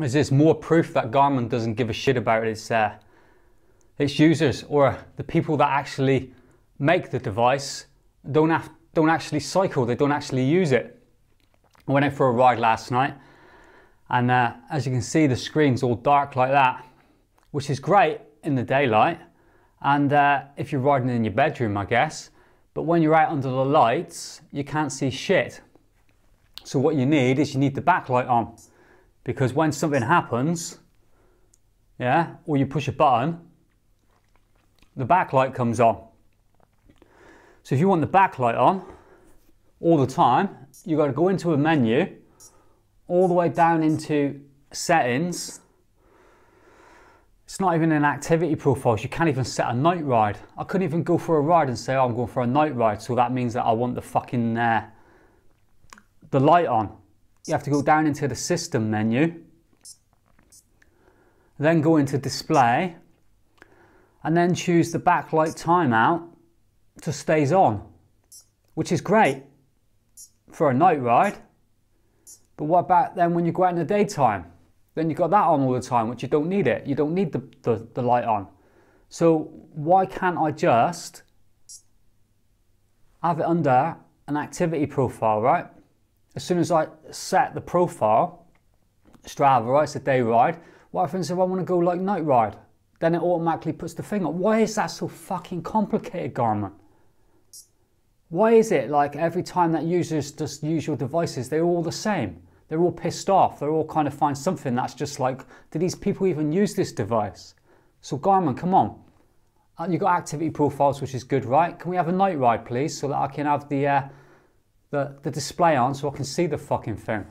is this more proof that Garmin doesn't give a shit about its, uh, its users or the people that actually make the device don't, have, don't actually cycle, they don't actually use it. I went out for a ride last night and uh, as you can see the screen's all dark like that, which is great in the daylight and uh, if you're riding in your bedroom I guess, but when you're out under the lights you can't see shit. So what you need is you need the backlight on because when something happens, yeah, or you push a button, the backlight comes on. So if you want the backlight on all the time, you've got to go into a menu, all the way down into settings. It's not even in activity profiles. You can't even set a night ride. I couldn't even go for a ride and say, oh, I'm going for a night ride. So that means that I want the fucking, uh, the light on you have to go down into the system menu, then go into display, and then choose the backlight timeout to stays on, which is great for a night ride. But what about then when you go out in the daytime? Then you've got that on all the time, which you don't need it. You don't need the, the, the light on. So why can't I just have it under an activity profile, right? As soon as I set the profile, Strava, right, it's a day ride, what happens if I want to go like night ride? Then it automatically puts the thing up. Why is that so fucking complicated, Garmin? Why is it like every time that users just use your devices, they're all the same? They're all pissed off. They're all kind of find something that's just like, do these people even use this device? So Garmin, come on. Uh, you've got activity profiles, which is good, right? Can we have a night ride, please, so that I can have the uh, the, the display on so I can see the fucking thing.